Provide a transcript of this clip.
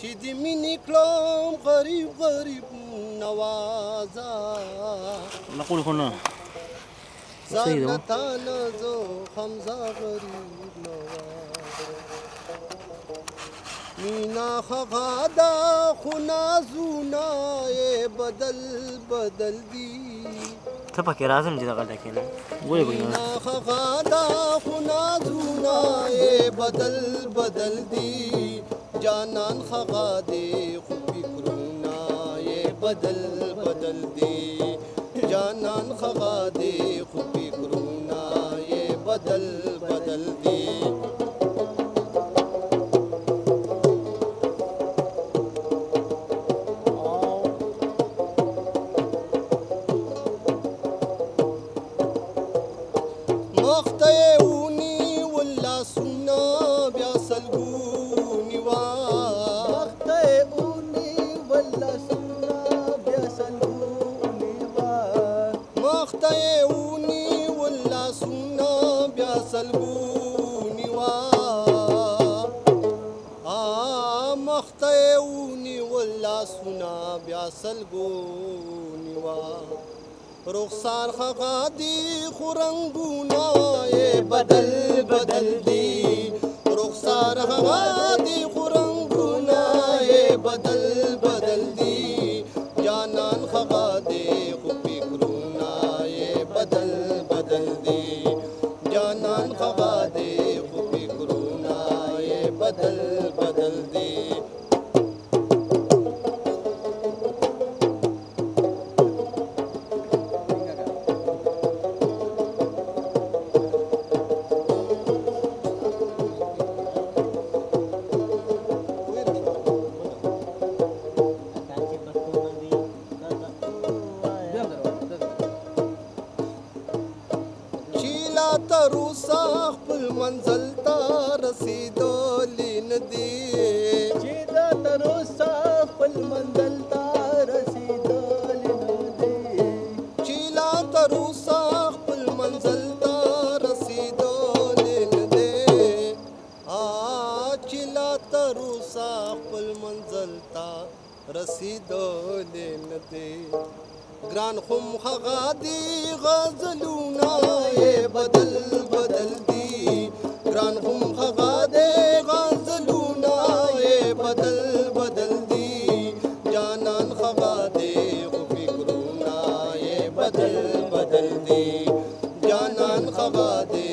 چې د مینې کلام غریب غریب نوازا نقول هنا زان تعالی زو حمزه غریب نوازا مینا خغادا خنا زونا بدل بدل دی ته پکې راځم چې دغه ټکی نه وای وای مینا خغادا خنا زونا بدل بدل دی जानान खबा दे खुद ये बदल बदल दे जानान खबा दे खुद ये बदल बदल दे मुख्त مخته یې ونیول لاسونه بیا سلګو نیوه مخته یې ونیول لاسونه بیا سلګو نیوه رخسار خغا دی خو رنګونه یې بدل بدل دی رخسار خغا आबादी खुदी गुरु ना ये बदल تر اوسه خپل منزل ته رسیدلی نه دي چې دا تر اوسه خپل منزل ته رسیدلی نه دي چې لا تر اوسه خپل منزل ته رسیدلی نه دي آ چې لا تر اوسه خپل منزل ته رسیدلی نه دي ګران خم خغادي غزلو बदल बदल दी ग्रान हम खगा दे गाजलूना ये बदल बदल दी जानान खगा दे खुफी गुरूना ये बदल बदल दी जानान खगा दे